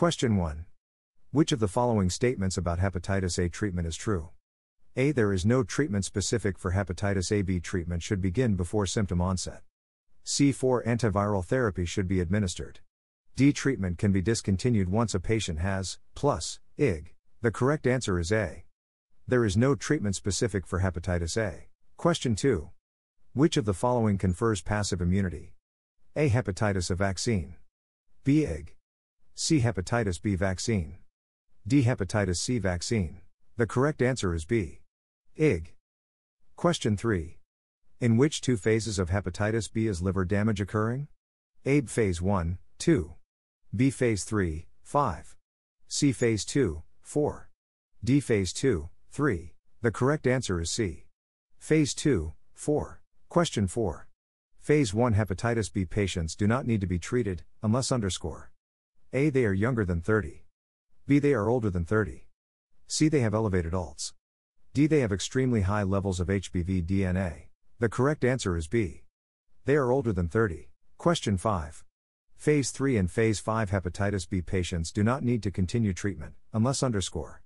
Question 1. Which of the following statements about hepatitis A treatment is true? A. There is no treatment specific for hepatitis A. B. Treatment should begin before symptom onset. C. 4. Antiviral therapy should be administered. D. Treatment can be discontinued once a patient has, plus, IG. The correct answer is A. There is no treatment specific for hepatitis A. Question 2. Which of the following confers passive immunity? A. Hepatitis A vaccine. B. IG. C. Hepatitis B vaccine. D. Hepatitis C vaccine. The correct answer is B. IG. Question 3. In which two phases of hepatitis B is liver damage occurring? A. Phase 1, 2. B. Phase 3, 5. C. Phase 2, 4. D. Phase 2, 3. The correct answer is C. Phase 2, 4. Question 4. Phase 1 hepatitis B patients do not need to be treated, unless underscore. A. They are younger than 30. B. They are older than 30. C. They have elevated ALTs. D. They have extremely high levels of HBV DNA. The correct answer is B. They are older than 30. Question 5. Phase 3 and Phase 5 hepatitis B patients do not need to continue treatment, unless underscore.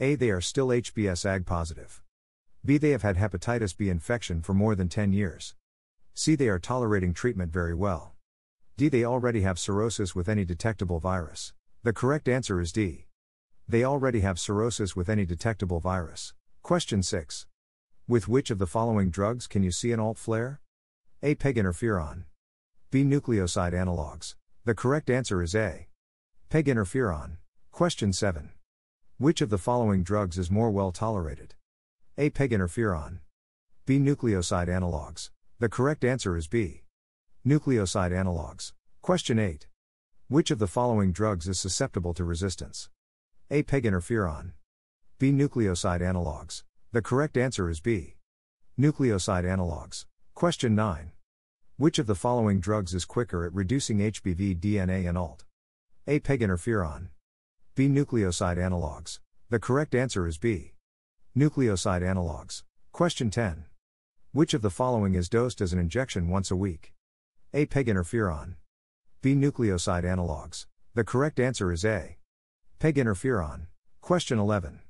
A. They are still HBs AG positive. B. They have had hepatitis B infection for more than 10 years. C. They are tolerating treatment very well. D. They already have cirrhosis with any detectable virus. The correct answer is D. They already have cirrhosis with any detectable virus. Question 6. With which of the following drugs can you see an alt flare? A. PEG interferon. B. Nucleoside analogs. The correct answer is A. PEG interferon. Question 7. Which of the following drugs is more well tolerated? A. PEG interferon. B. Nucleoside analogs. The correct answer is B. Nucleoside analogs. Question 8. Which of the following drugs is susceptible to resistance? A. PEG interferon. B. Nucleoside analogs. The correct answer is B. Nucleoside analogs. Question 9. Which of the following drugs is quicker at reducing HBV DNA and ALT? A. PEG interferon. B. Nucleoside analogs. The correct answer is B. Nucleoside analogs. Question 10. Which of the following is dosed as an injection once a week? A. PEG interferon. B. Nucleoside analogs. The correct answer is A. PEG interferon. Question 11.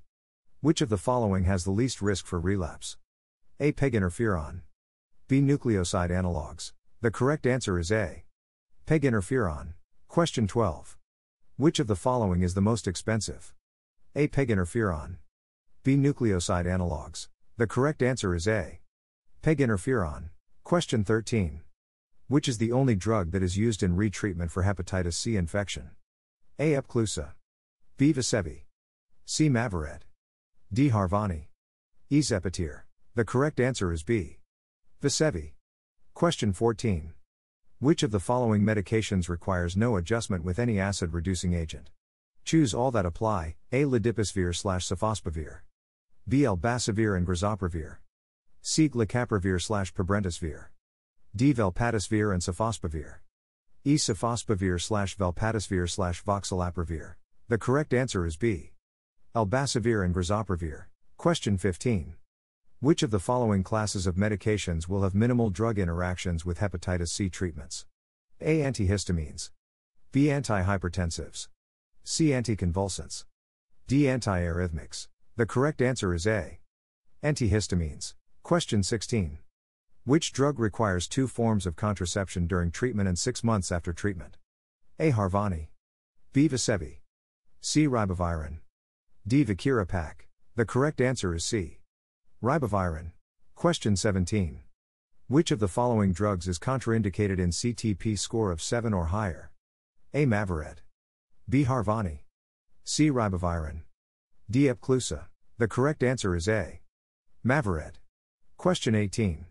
Which of the following has the least risk for relapse? A. PEG interferon. B. Nucleoside analogs. The correct answer is A. PEG interferon. Question 12. Which of the following is the most expensive? A. PEG interferon. B. Nucleoside analogs. The correct answer is A. PEG interferon. Question 13. Which is the only drug that is used in retreatment for hepatitis C infection? A. Epclusa. B. Vosevi. C. Mavyret. D. Harvoni. E. Zepatier. The correct answer is B. Vosevi. Question 14. Which of the following medications requires no adjustment with any acid reducing agent? Choose all that apply A. Ledipasvir slash sofosbuvir. B. Elbasvir and grazoprevir. C. Glecaprevir slash pibrentasvir. D. Velpatasvir and sofosbuvir. E. Sofosbuvir slash velpatasvir slash. The correct answer is B. Elbasvir and grazoprevir. Question 15. Which of the following classes of medications will have minimal drug interactions with hepatitis C treatments? A. Antihistamines. B. Antihypertensives. C. Anticonvulsants. D. Antiarrhythmics. The correct answer is A. Antihistamines. Question 16. Which drug requires two forms of contraception during treatment and six months after treatment? A. Harvoni. B. Vosevi. C. Ribavirin. D. Viekira The correct answer is C. Ribavirin. Question 17. Which of the following drugs is contraindicated in CTP score of 7 or higher? A. Mavyret. B. Harvoni. C. Ribavirin. D. Epclusa. The correct answer is A. Mavyret. Question 18.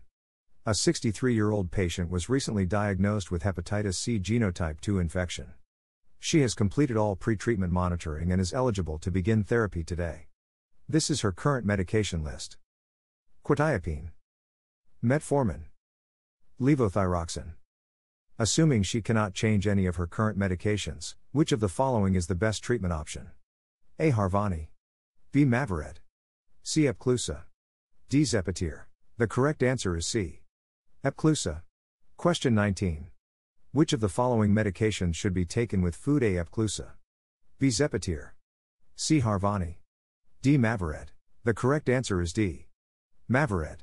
A 63 year old patient was recently diagnosed with hepatitis C genotype 2 infection. She has completed all pre-treatment monitoring and is eligible to begin therapy today. This is her current medication list. Quetiapine. Metformin. Levothyroxine. Assuming she cannot change any of her current medications, which of the following is the best treatment option? A. Harvoni. B. Mavyret. C. Epclusa. D. Zepatier. The correct answer is C. Epclusa. Question 19. Which of the following medications should be taken with food A. Epclusa? B. Zepatier. C. Harvoni. D. Mavyret. The correct answer is D. Mavyret.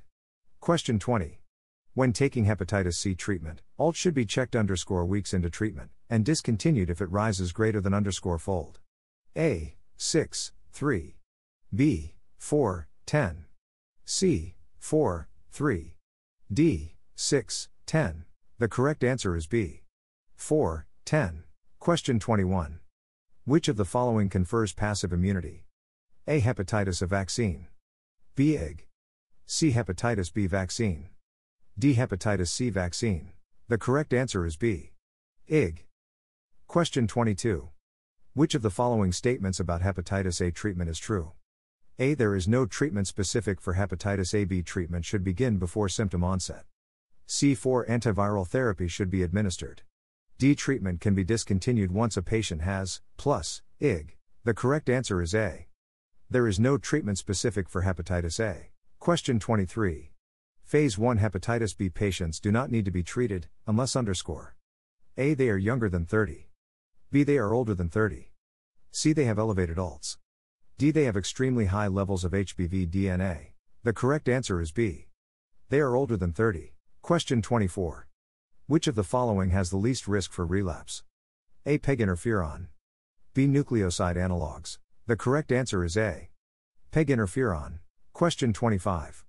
Question 20. When taking hepatitis C treatment, ALT should be checked underscore weeks into treatment, and discontinued if it rises greater than underscore fold. A. 6, 3. B. 4, 10. C. 4, 3. D. 6, 10. The correct answer is B. 4, 10. Question 21. Which of the following confers passive immunity? A. Hepatitis A vaccine. B. Ig. C. Hepatitis B vaccine. D. Hepatitis C vaccine. The correct answer is B. Ig. Question 22. Which of the following statements about hepatitis A treatment is true? A. There is no treatment specific for hepatitis A. B treatment should begin before symptom onset. C4 antiviral therapy should be administered. D treatment can be discontinued once a patient has, plus, IG. The correct answer is A. There is no treatment specific for hepatitis A. Question 23. Phase 1 hepatitis B patients do not need to be treated, unless underscore. A. They are younger than 30. B. They are older than 30. C. They have elevated ALTs. D. They have extremely high levels of HBV DNA. The correct answer is B. They are older than 30. Question 24. Which of the following has the least risk for relapse? A. PEG interferon. B. Nucleoside analogs. The correct answer is A. PEG interferon. Question 25.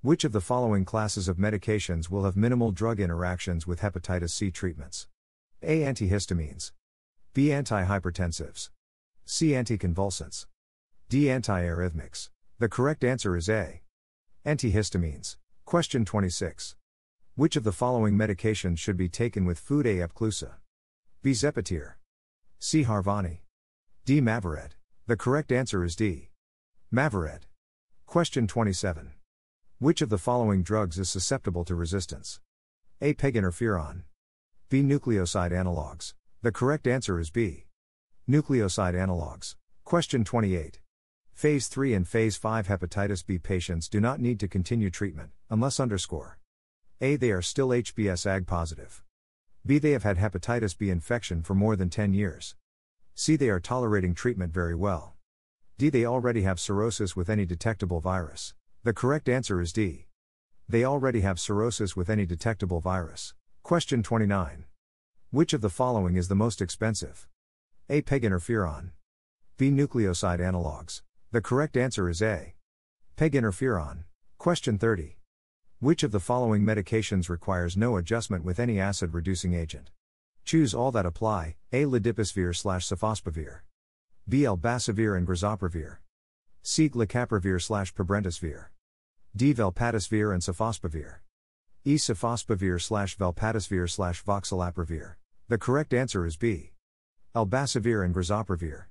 Which of the following classes of medications will have minimal drug interactions with hepatitis C treatments? A. Antihistamines. B. Antihypertensives. C. Anticonvulsants. D. Antiarrhythmics. The correct answer is A. Antihistamines. Question 26. Which of the following medications should be taken with food A. Epclusa? B. Zepatier. C. Harvoni. D. Mavyret. The correct answer is D. Mavyret. Question 27. Which of the following drugs is susceptible to resistance? A. PEG interferon. B. Nucleoside analogs. The correct answer is B. Nucleoside analogs. Question 28. Phase 3 and Phase 5 hepatitis B patients do not need to continue treatment, unless underscore. A. They are still HBs Ag positive. B. They have had hepatitis B infection for more than 10 years. C. They are tolerating treatment very well. D. They already have cirrhosis with any detectable virus. The correct answer is D. They already have cirrhosis with any detectable virus. Question 29. Which of the following is the most expensive? A. PEG interferon. B. Nucleoside analogs. The correct answer is A. PEG interferon. Question 30. Which of the following medications requires no adjustment with any acid reducing agent? Choose all that apply A. Ledipasvir slash sofosbuvir. B. Elbasvir and grazoprevir. C. Glecaprevir slash. D. Velpatasvir and sofosbuvir. E. Sofosbuvir slash velpatasvir slash voxilaprevir. The correct answer is B. Elbasvir and grazoprevir.